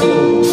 two.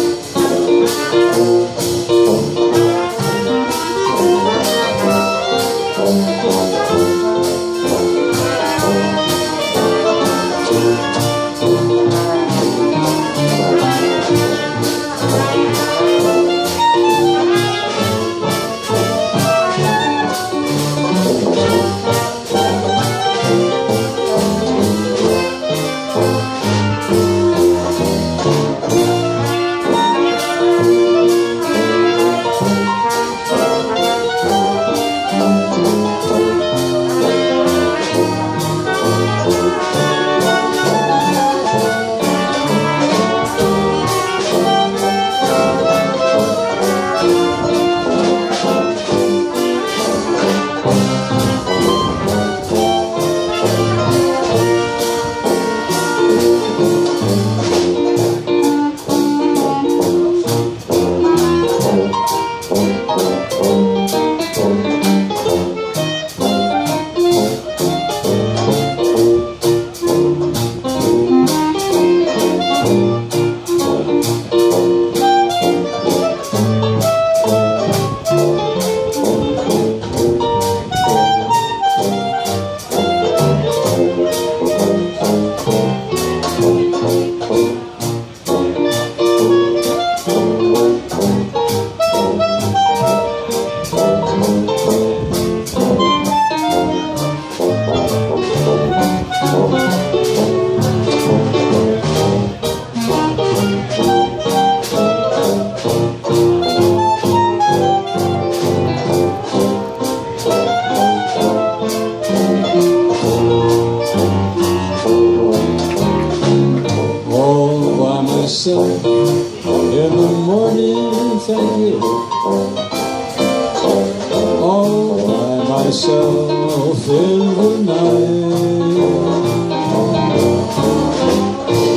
all by myself in the night.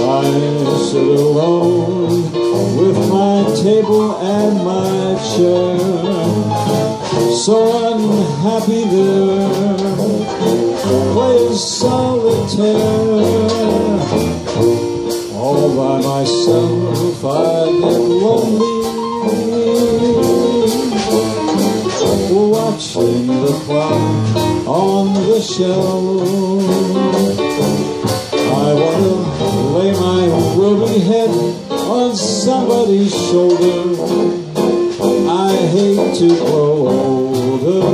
I sit alone with my table and my chair, so unhappy there, Play solitaire. show. I want to lay my weary head on somebody's shoulder. I hate to grow older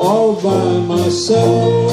all by myself.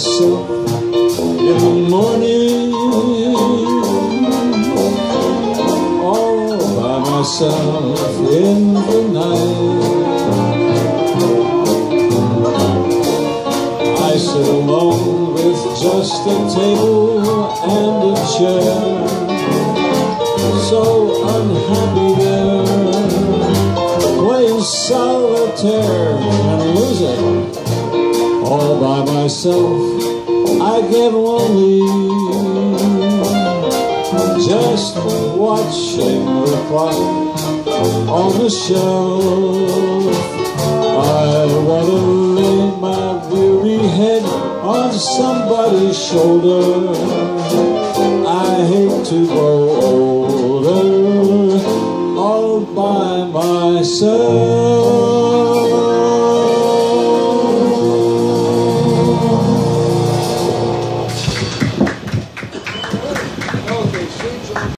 myself in the morning All by myself in the night. I sit alone with just a table and a chair So unhappy there. Playing solitaire and losing all by myself. I get lonely just watching the clock on the shelf. I want to lay my weary head on somebody's shoulder. I hate to grow older all by myself.